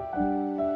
Música